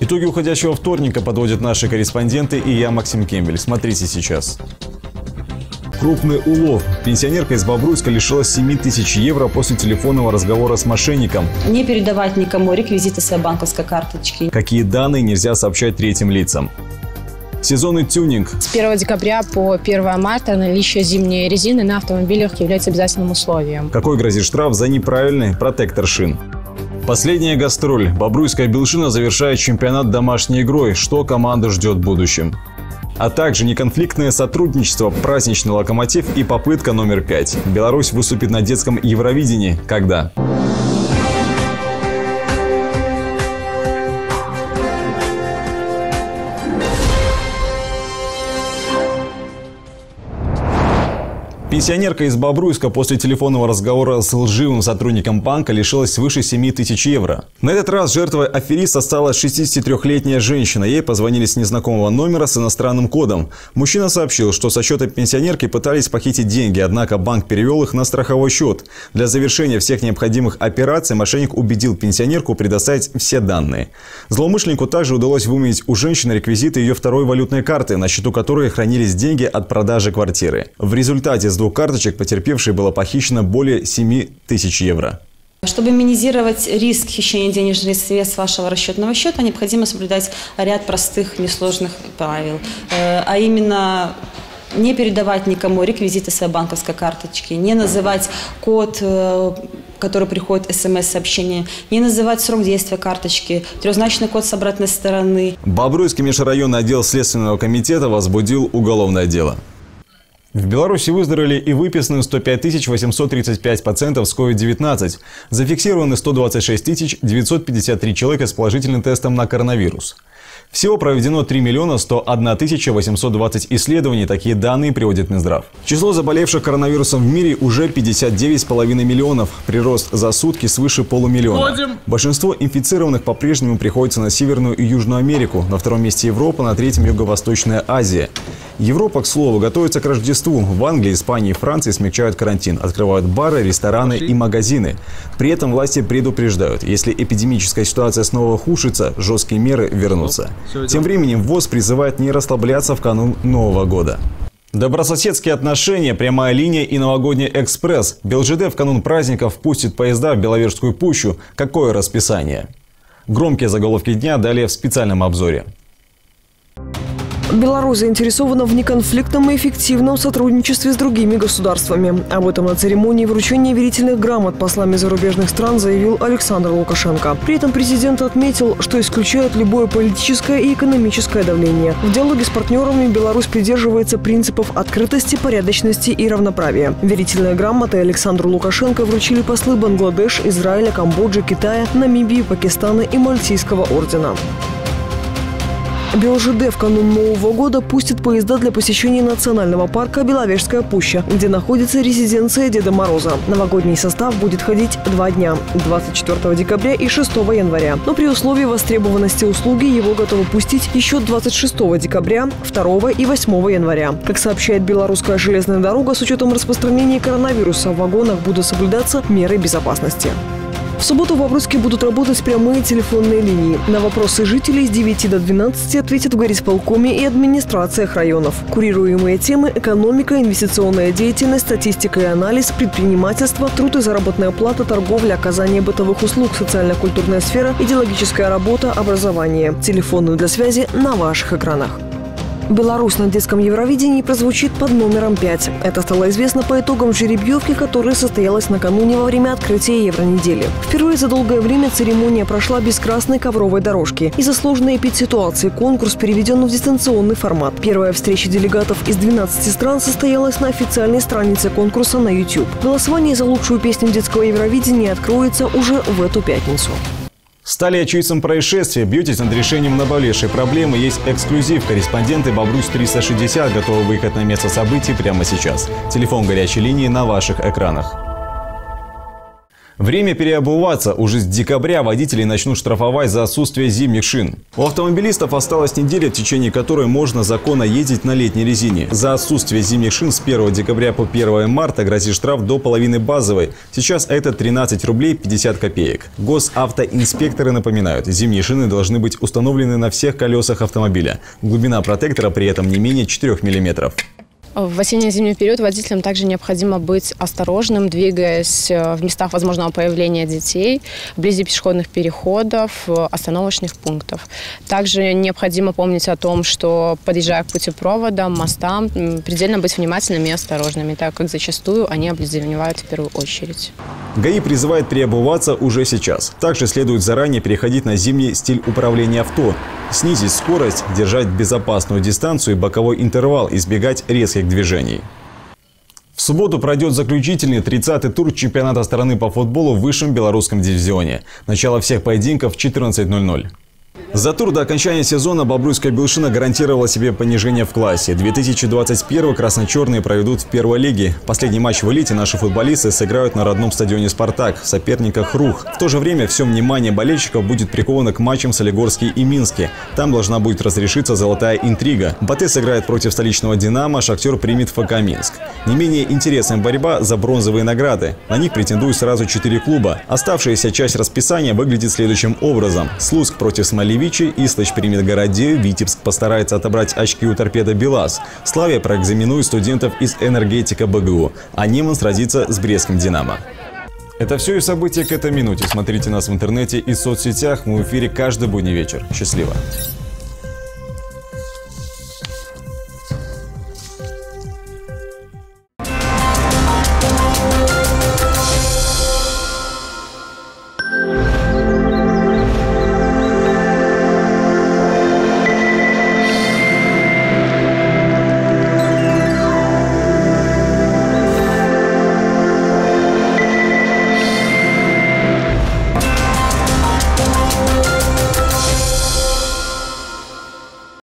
Итоги уходящего вторника подводят наши корреспонденты и я, Максим Кембель. Смотрите сейчас. Крупный улов. Пенсионерка из Бобруйска лишилась 7 тысяч евро после телефонного разговора с мошенником. Не передавать никому реквизиты своей банковской карточки. Какие данные нельзя сообщать третьим лицам. Сезонный тюнинг. С 1 декабря по 1 марта наличие зимней резины на автомобилях является обязательным условием. Какой грозит штраф за неправильный протектор шин? Последняя гастроль. Бобруйская Белшина завершает чемпионат домашней игрой. Что команду ждет в будущем? А также неконфликтное сотрудничество, праздничный локомотив и попытка номер пять. Беларусь выступит на детском Евровидении. Когда? Пенсионерка из Бобруйска после телефонного разговора с лживым сотрудником банка лишилась свыше 7 тысяч евро. На этот раз жертвой афериста стала 63-летняя женщина. Ей позвонили с незнакомого номера с иностранным кодом. Мужчина сообщил, что со счета пенсионерки пытались похитить деньги, однако банк перевел их на страховой счет. Для завершения всех необходимых операций мошенник убедил пенсионерку предоставить все данные. Злоумышленнику также удалось выменить у женщины реквизиты ее второй валютной карты, на счету которой хранились деньги от продажи квартиры. В результате с двух карточек потерпевшей было похищено более 7 тысяч евро. Чтобы минимизировать риск хищения денежных средств вашего расчетного счета, необходимо соблюдать ряд простых, несложных правил. Э, а именно не передавать никому реквизиты своей банковской карточки, не называть код, э, который приходит смс-сообщение, не называть срок действия карточки, трехзначный код с обратной стороны. Бобруйский межрайонный отдел Следственного комитета возбудил уголовное дело. В Беларуси выздоровели и выписаны 105 835 пациентов с COVID-19. Зафиксированы 126 953 человека с положительным тестом на коронавирус. Всего проведено 3 миллиона 101 тысяча 820 исследований. Такие данные приводит Минздрав. Число заболевших коронавирусом в мире уже 59,5 миллионов. Прирост за сутки свыше полумиллиона. Большинство инфицированных по-прежнему приходится на Северную и Южную Америку. На втором месте Европа, на третьем Юго-Восточная Азия. Европа, к слову, готовится к Рождеству. В Англии, Испании и Франции смягчают карантин. Открывают бары, рестораны и магазины. При этом власти предупреждают, если эпидемическая ситуация снова ухудшится, жесткие меры вернутся. Тем временем ВОЗ призывает не расслабляться в канун Нового года. Добрососедские отношения, прямая линия и новогодний экспресс. БелЖД в канун праздников впустит поезда в Беловежскую пущу. Какое расписание? Громкие заголовки дня далее в специальном обзоре. Беларусь заинтересована в неконфликтном и эффективном сотрудничестве с другими государствами. Об этом на церемонии вручения верительных грамот послами зарубежных стран заявил Александр Лукашенко. При этом президент отметил, что исключает любое политическое и экономическое давление. В диалоге с партнерами Беларусь придерживается принципов открытости, порядочности и равноправия. Верительные грамоты Александру Лукашенко вручили послы Бангладеш, Израиля, Камбоджи, Китая, Намибии, Пакистана и Мальтийского ордена. БелЖД в канун Нового года пустит поезда для посещения национального парка Беловежская пуща, где находится резиденция Деда Мороза. Новогодний состав будет ходить два дня – 24 декабря и 6 января. Но при условии востребованности услуги его готовы пустить еще 26 декабря, 2 и 8 января. Как сообщает Белорусская железная дорога, с учетом распространения коронавируса в вагонах будут соблюдаться меры безопасности. В субботу в Бобруйске будут работать прямые телефонные линии. На вопросы жителей с 9 до 12 ответят в горисполкоме и администрациях районов. Курируемые темы – экономика, инвестиционная деятельность, статистика и анализ, предпринимательство, труд и заработная плата, торговля, оказание бытовых услуг, социально-культурная сфера, идеологическая работа, образование. Телефоны для связи на ваших экранах. Беларусь на детском Евровидении прозвучит под номером 5. Это стало известно по итогам жеребьевки, которая состоялась накануне во время открытия Евронедели. Впервые за долгое время церемония прошла без красной ковровой дорожки. Из-за сложной эпид-ситуации конкурс переведен в дистанционный формат. Первая встреча делегатов из 12 стран состоялась на официальной странице конкурса на YouTube. Голосование за лучшую песню детского Евровидения откроется уже в эту пятницу. Стали очевидцем происшествия. Бьетесь над решением наболевшей проблемы. Есть эксклюзив. Корреспонденты Бобрусь 360 готовы выехать на место событий прямо сейчас. Телефон горячей линии на ваших экранах. Время переобуваться. Уже с декабря водители начнут штрафовать за отсутствие зимних шин. У автомобилистов осталась неделя, в течение которой можно законно ездить на летней резине. За отсутствие зимних шин с 1 декабря по 1 марта грозит штраф до половины базовой. Сейчас это 13 рублей 50 копеек. Госавтоинспекторы напоминают, зимние шины должны быть установлены на всех колесах автомобиля. Глубина протектора при этом не менее 4 миллиметров. В осенне-зимний период водителям также необходимо быть осторожным, двигаясь э, в местах возможного появления детей, вблизи пешеходных переходов, э, остановочных пунктов. Также необходимо помнить о том, что подъезжая к путепроводам, мостам, предельно быть внимательными и осторожными, так как зачастую они обледеневают в первую очередь. ГАИ призывает переобуваться уже сейчас. Также следует заранее переходить на зимний стиль управления авто, снизить скорость, держать безопасную дистанцию и боковой интервал, избегать резких движений. В субботу пройдет заключительный 30-й тур чемпионата страны по футболу в высшем белорусском дивизионе. Начало всех поединков в 14.00. За тур до окончания сезона Бобруйская Белшина гарантировала себе понижение в классе. 2021 красно-черные проведут в первой лиге. Последний матч в элите наши футболисты сыграют на родном стадионе «Спартак» в соперниках «Рух». В то же время все внимание болельщиков будет приковано к матчам Солигорске и Минске. Там должна будет разрешиться золотая интрига. Батэ сыграет против столичного «Динамо», «Шахтер» примет ФК Минск. Не менее интересная борьба за бронзовые награды. На них претендуют сразу четыре клуба. Оставшаяся часть расписания выглядит следующим образом. Слуцк против Смоливи, Вичи, Ислыч примет Городею, Витебск постарается отобрать очки у торпеда БелАЗ. Славия проэкзаменует студентов из энергетика БГУ, а Неман сразится с Брестским «Динамо». Это все и события к этой минуте. Смотрите нас в интернете и соцсетях. Мы в эфире каждый будний вечер. Счастливо!